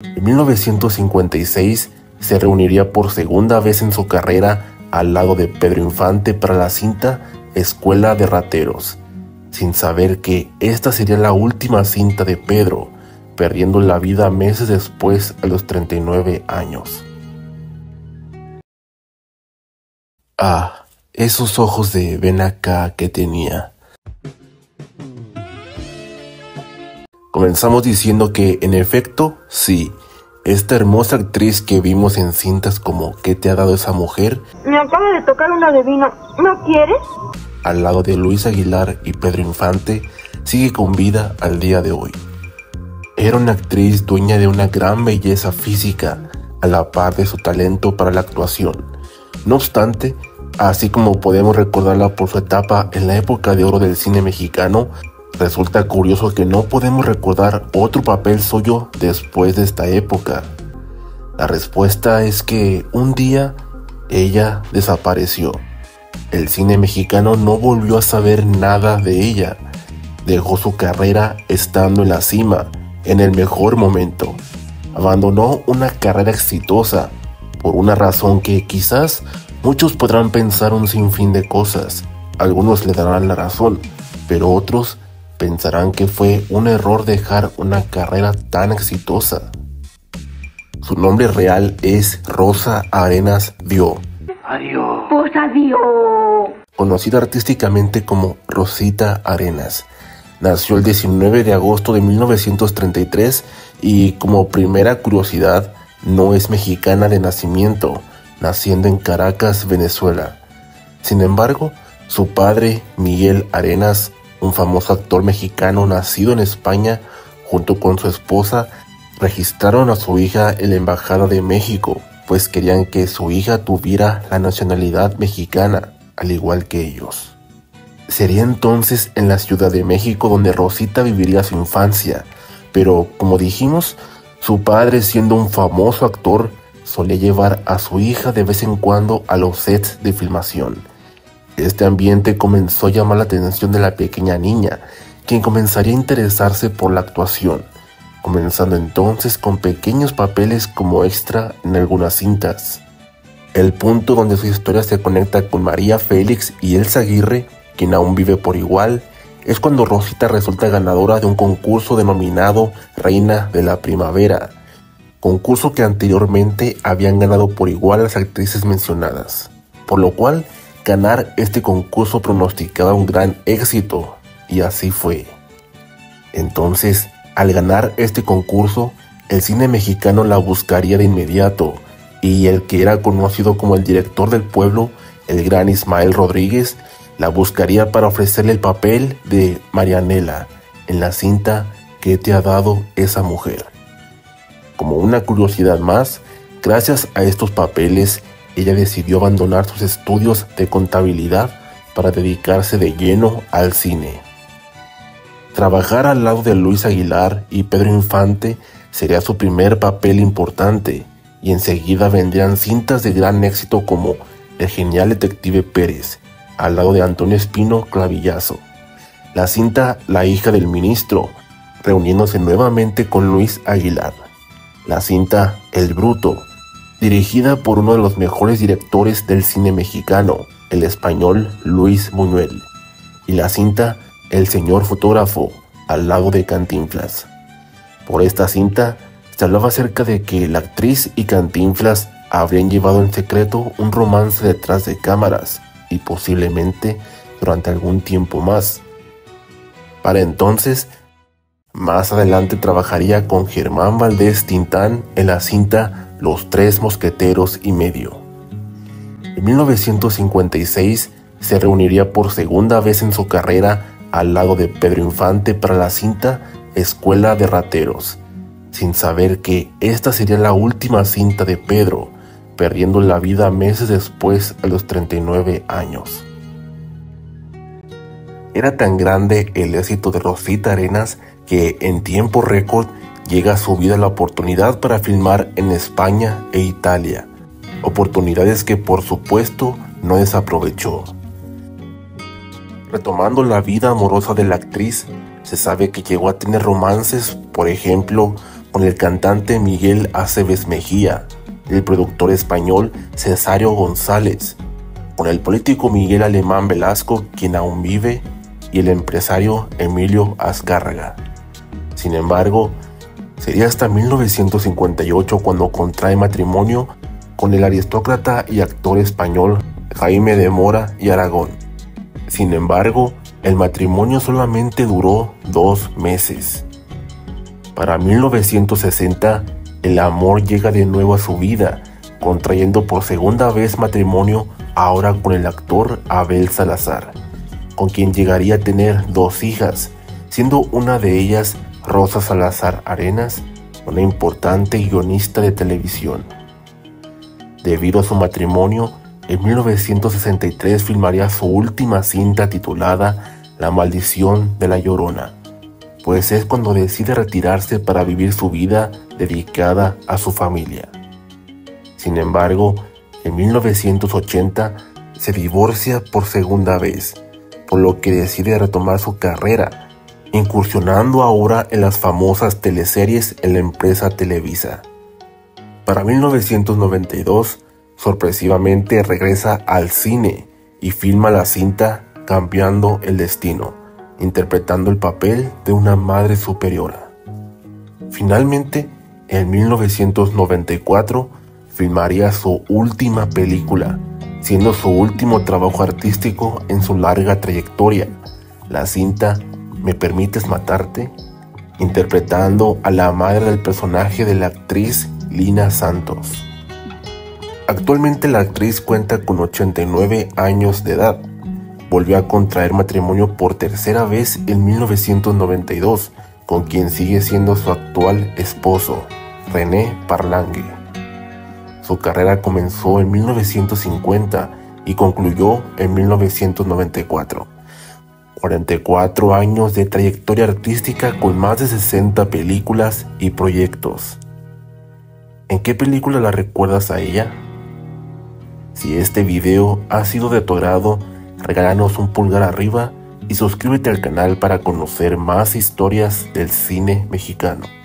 En 1956 se reuniría por segunda vez en su carrera al lado de Pedro Infante para la cinta Escuela de Rateros, sin saber que esta sería la última cinta de Pedro, perdiendo la vida meses después a los 39 años. Ah, esos ojos de ven acá que tenía. Comenzamos diciendo que, en efecto, sí, esta hermosa actriz que vimos en cintas como ¿Qué te ha dado esa mujer? Me acaba de tocar una de vino. ¿No quieres? Al lado de Luis Aguilar y Pedro Infante, sigue con vida al día de hoy. Era una actriz dueña de una gran belleza física, a la par de su talento para la actuación. No obstante, así como podemos recordarla por su etapa en la época de oro del cine mexicano, Resulta curioso que no podemos recordar otro papel suyo después de esta época. La respuesta es que un día ella desapareció. El cine mexicano no volvió a saber nada de ella. Dejó su carrera estando en la cima, en el mejor momento. Abandonó una carrera exitosa por una razón que quizás muchos podrán pensar un sinfín de cosas. Algunos le darán la razón, pero otros pensarán que fue un error dejar una carrera tan exitosa. Su nombre real es Rosa Arenas Dio. Adiós. Pues adiós. Conocida artísticamente como Rosita Arenas. Nació el 19 de agosto de 1933 y como primera curiosidad, no es mexicana de nacimiento, naciendo en Caracas, Venezuela. Sin embargo, su padre, Miguel Arenas, un famoso actor mexicano nacido en España, junto con su esposa, registraron a su hija en la Embajada de México, pues querían que su hija tuviera la nacionalidad mexicana, al igual que ellos. Sería entonces en la Ciudad de México donde Rosita viviría su infancia, pero como dijimos, su padre siendo un famoso actor, solía llevar a su hija de vez en cuando a los sets de filmación este ambiente comenzó a llamar la atención de la pequeña niña, quien comenzaría a interesarse por la actuación, comenzando entonces con pequeños papeles como extra en algunas cintas. El punto donde su historia se conecta con María Félix y Elsa Aguirre, quien aún vive por igual, es cuando Rosita resulta ganadora de un concurso denominado Reina de la Primavera, concurso que anteriormente habían ganado por igual las actrices mencionadas, por lo cual ganar este concurso pronosticaba un gran éxito, y así fue. Entonces, al ganar este concurso, el cine mexicano la buscaría de inmediato, y el que era conocido como el director del pueblo, el gran Ismael Rodríguez, la buscaría para ofrecerle el papel de Marianela en la cinta que te ha dado esa mujer. Como una curiosidad más, gracias a estos papeles, ella decidió abandonar sus estudios de contabilidad para dedicarse de lleno al cine. Trabajar al lado de Luis Aguilar y Pedro Infante sería su primer papel importante y enseguida vendrían cintas de gran éxito como El genial detective Pérez, al lado de Antonio Espino Clavillazo. La cinta La hija del ministro, reuniéndose nuevamente con Luis Aguilar. La cinta El Bruto, dirigida por uno de los mejores directores del cine mexicano, el español Luis Buñuel, y la cinta El señor fotógrafo, al lado de Cantinflas. Por esta cinta se hablaba acerca de que la actriz y Cantinflas habrían llevado en secreto un romance detrás de cámaras y posiblemente durante algún tiempo más. Para entonces, más adelante trabajaría con Germán Valdés Tintán en la cinta los Tres Mosqueteros y Medio. En 1956 se reuniría por segunda vez en su carrera al lado de Pedro Infante para la cinta Escuela de Rateros, sin saber que esta sería la última cinta de Pedro, perdiendo la vida meses después a los 39 años. Era tan grande el éxito de Rosita Arenas que en tiempo récord llega a su vida la oportunidad para filmar en España e Italia, oportunidades que por supuesto no desaprovechó. Retomando la vida amorosa de la actriz, se sabe que llegó a tener romances, por ejemplo, con el cantante Miguel Aceves Mejía, el productor español Cesario González, con el político Miguel Alemán Velasco, quien aún vive, y el empresario Emilio Azcárraga. Sin embargo, sería hasta 1958 cuando contrae matrimonio con el aristócrata y actor español Jaime de Mora y Aragón. Sin embargo, el matrimonio solamente duró dos meses. Para 1960, el amor llega de nuevo a su vida, contrayendo por segunda vez matrimonio ahora con el actor Abel Salazar, con quien llegaría a tener dos hijas, siendo una de ellas Rosa Salazar Arenas, una importante guionista de televisión. Debido a su matrimonio, en 1963 filmaría su última cinta titulada La maldición de la Llorona, pues es cuando decide retirarse para vivir su vida dedicada a su familia. Sin embargo, en 1980 se divorcia por segunda vez, por lo que decide retomar su carrera, incursionando ahora en las famosas teleseries en la empresa Televisa. Para 1992, sorpresivamente regresa al cine y filma la cinta Cambiando el Destino, interpretando el papel de una madre superiora. Finalmente, en 1994, filmaría su última película, siendo su último trabajo artístico en su larga trayectoria, la cinta ¿Me permites matarte? interpretando a la madre del personaje de la actriz Lina Santos. Actualmente la actriz cuenta con 89 años de edad. Volvió a contraer matrimonio por tercera vez en 1992, con quien sigue siendo su actual esposo, René Parlangue. Su carrera comenzó en 1950 y concluyó en 1994. 44 años de trayectoria artística con más de 60 películas y proyectos. ¿En qué película la recuerdas a ella? Si este video ha sido de tu agrado, regálanos un pulgar arriba y suscríbete al canal para conocer más historias del cine mexicano.